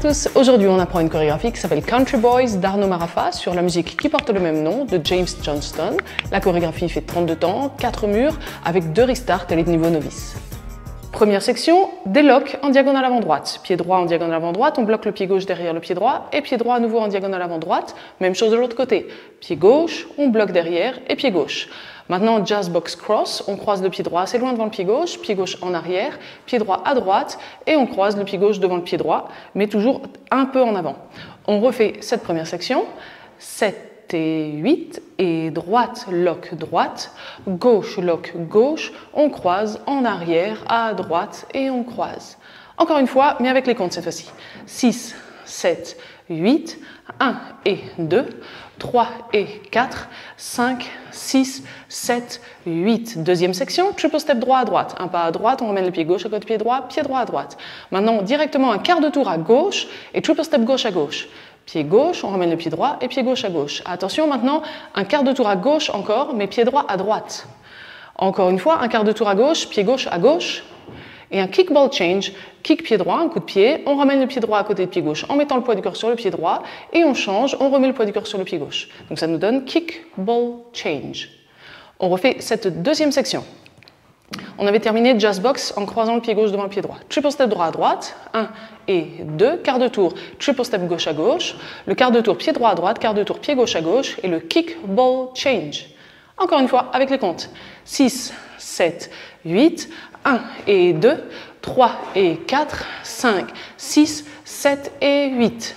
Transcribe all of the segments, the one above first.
tous, aujourd'hui on apprend une chorégraphie qui s'appelle Country Boys d'Arnaud Marafa sur la musique qui porte le même nom de James Johnston. La chorégraphie fait 32 temps, 4 murs avec 2 restarts et les niveau novice. Première section, déloque en diagonale avant droite. Pied droit en diagonale avant droite, on bloque le pied gauche derrière le pied droit, et pied droit à nouveau en diagonale avant droite. Même chose de l'autre côté. Pied gauche, on bloque derrière, et pied gauche. Maintenant, jazz box cross, on croise le pied droit assez loin devant le pied gauche, pied gauche en arrière, pied droit à droite, et on croise le pied gauche devant le pied droit, mais toujours un peu en avant. On refait cette première section, 8 et droite lock droite, gauche lock gauche, on croise en arrière à droite et on croise. Encore une fois, mais avec les comptes cette fois-ci. 6, 7, 8, 1 et 2, 3 et 4, 5, 6, 7, 8. Deuxième section, triple step droit à droite. Un pas à droite, on ramène le pied gauche à côté pied droit, pied droit à droite. Maintenant, directement un quart de tour à gauche et triple step gauche à gauche. Pied gauche, on ramène le pied droit et pied gauche à gauche. Attention maintenant, un quart de tour à gauche encore, mais pied droit à droite. Encore une fois, un quart de tour à gauche, pied gauche à gauche. Et un kick ball change, kick pied droit, un coup de pied, on ramène le pied droit à côté de pied gauche en mettant le poids du corps sur le pied droit et on change, on remet le poids du corps sur le pied gauche. Donc ça nous donne kick ball change. On refait cette deuxième section. On avait terminé jazz box en croisant le pied gauche devant le pied droit. Triple step droit à droite, 1 et 2, quart de tour, triple step gauche à gauche, le quart de tour pied droit à droite, quart de tour pied gauche à gauche et le kick ball change. Encore une fois avec les comptes. 6, 7, 8, 1 et 2, 3 et 4, 5, 6, 7 et 8.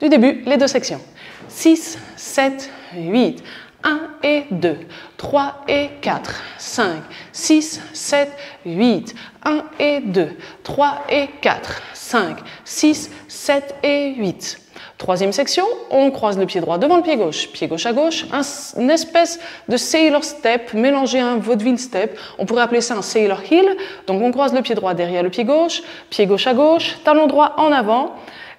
Du début, les deux sections. 6, 7, 8, 1 et 2, 3 et 4, 5, 6, 7, 8, 1 et 2, 3 et 4, 5, 6, 7 et 8. Troisième section, on croise le pied droit devant le pied gauche, pied gauche à gauche, une espèce de sailor step mélangé à un vaudeville step. On pourrait appeler ça un sailor heel. Donc on croise le pied droit derrière le pied gauche, pied gauche à gauche, talon droit en avant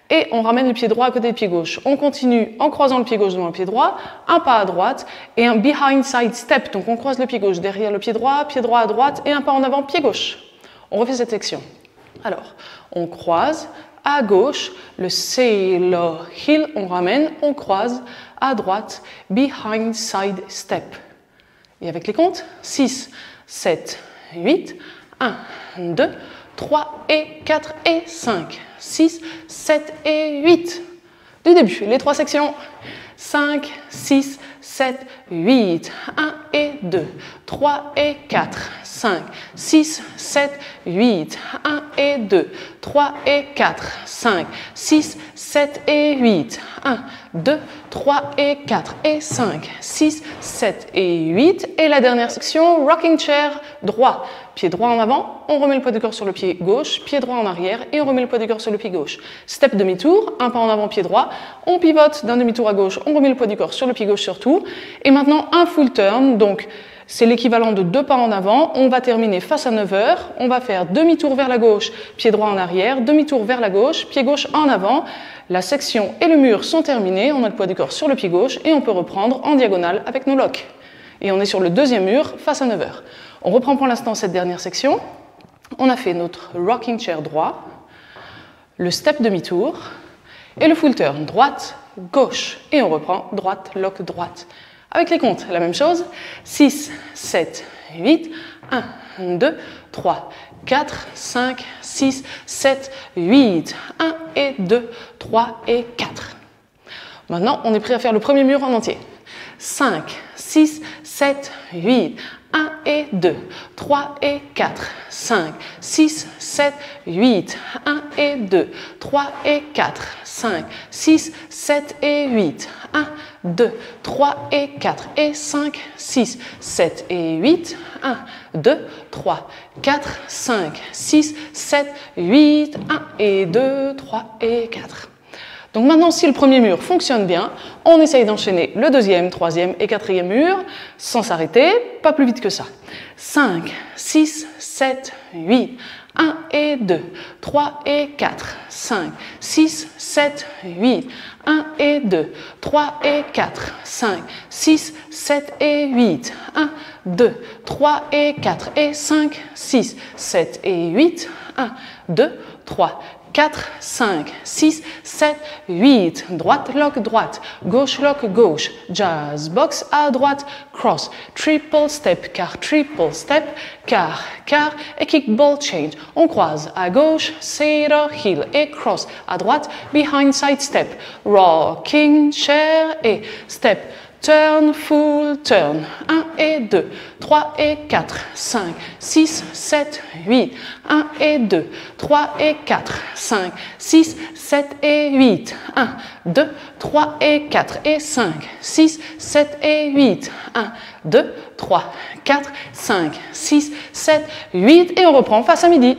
et on ramène le pied droit à côté du pied gauche. On continue en croisant le pied gauche devant le pied droit, un pas à droite et un behind side step. Donc on croise le pied gauche derrière le pied droit, pied droit à droite et un pas en avant, pied gauche. On refait cette section. Alors, on croise à gauche, le sailor heel, on ramène, on croise à droite, behind side step. Et avec les comptes, 6, 7, 8, 1, 2, 3 et 4 et 5. 6, 7 et 8. Du début, les trois sections. 5, 6, 7, 8. 1 et 2, 3 et 4, 5, 6, 7, 8. 1 et 2, 3 et 4, 5, 6, 7 et 8. 1, 2, 3 et 4 et 5, 6, 7 et 8. Et la dernière section, rocking chair droit. Pied droit en avant, on remet le poids du corps sur le pied gauche, pied droit en arrière et on remet le poids du corps sur le pied gauche. Step demi-tour, un pas en avant, pied droit, on pivote d'un demi-tour à gauche, on remet le poids du corps sur le pied gauche surtout. Et maintenant un full turn, donc c'est l'équivalent de deux pas en avant. On va terminer face à 9 heures. On va faire demi-tour vers la gauche, pied droit en arrière, demi-tour vers la gauche, pied gauche en avant. La section et le mur sont terminés. On a le poids du corps sur le pied gauche et on peut reprendre en diagonale avec nos locks. Et on est sur le deuxième mur face à 9 heures. On reprend pour l'instant cette dernière section. On a fait notre rocking chair droit, le step demi-tour et le full turn droite, gauche. Et on reprend droite, lock, droite. Avec les comptes, la même chose. 6, 7, 8, 1, 2, 3, 4, 5, 6, 7, 8, 1 et 2, 3 et 4. Maintenant, on est prêt à faire le premier mur en entier. 5, 6, 7, 8, 1 et 2, 3 et 4, 5, 6, 7, 8, 1 et 2, 3 et 4, 5, 6, 7 et 8, 1, 2, 3 et 4 et 5, 6, 7 et 8, 1, 2, 3, 4, 5, 6, 7, 8, 1 et 2, 3 et 4. Donc maintenant, si le premier mur fonctionne bien, on essaye d'enchaîner le deuxième, troisième et quatrième mur sans s'arrêter, pas plus vite que ça. 5, 6, 7, 8, 1 et 2, 3 et 4, 5, 6, 7, 8, 1 et 2, 3 et 4, 5, 6, 7 et 8, 1, 2, 3 et 4 et 5, 6, 7 et 8, 1, 2, 3, 4, 5, 6, 7, 8. Droite, lock, droite. Gauche, lock, gauche. Jazz, box à droite, cross. Triple step, car triple step, car, car et kick ball change. On croise à gauche, cedar, heel et cross. À droite, behind side step. Rocking chair et step. Turn, full turn. 1 et 2, 3 et 4, 5, 6, 7, 8. 1 et 2, 3 et 4, 5, 6, 7 et 8. 1, 2, 3 et 4 et 5, 6, 7 et 8. 1, 2, 3, 4, 5, 6, 7, 8. Et on reprend face à midi.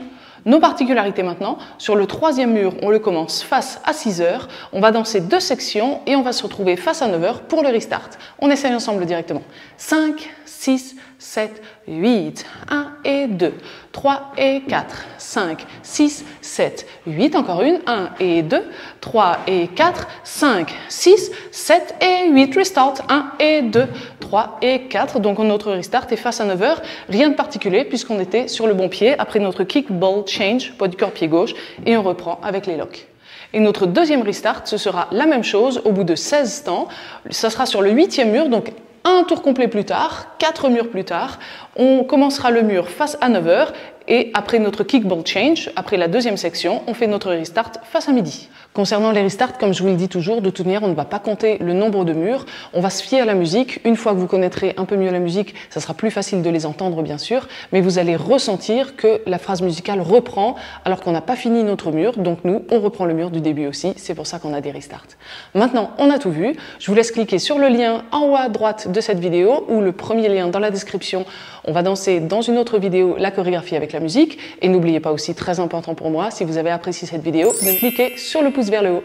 Nos particularités maintenant, sur le troisième mur, on le commence face à 6 heures, on va danser deux sections et on va se retrouver face à 9 heures pour le restart. On essaye ensemble directement. 5, 6, 7, 8, 1 et 2, 3 et 4, 5, 6, 7, 8, encore une, 1 et 2, 3 et 4, 5, 6, 7 et 8, restart, 1 et 2, 3 et 4, donc notre restart est face à 9 heures, rien de particulier puisqu'on était sur le bon pied après notre kick ball change, poids du corps pied gauche, et on reprend avec les locks. Et notre deuxième restart, ce sera la même chose au bout de 16 temps. Ça sera sur le huitième mur, donc un tour complet plus tard, quatre murs plus tard, on commencera le mur face à 9h et après notre kickball change, après la deuxième section, on fait notre restart face à midi. Concernant les restarts, comme je vous le dis toujours, de toute manière, on ne va pas compter le nombre de murs, on va se fier à la musique. Une fois que vous connaîtrez un peu mieux la musique, ça sera plus facile de les entendre, bien sûr, mais vous allez ressentir que la phrase musicale reprend alors qu'on n'a pas fini notre mur. Donc nous, on reprend le mur du début aussi, c'est pour ça qu'on a des restarts. Maintenant, on a tout vu. Je vous laisse cliquer sur le lien en haut à droite de cette vidéo ou le premier lien dans la description. On va danser dans une autre vidéo la chorégraphie avec la musique. Et n'oubliez pas aussi, très important pour moi, si vous avez apprécié cette vidéo, de cliquer sur le pouce vers le haut.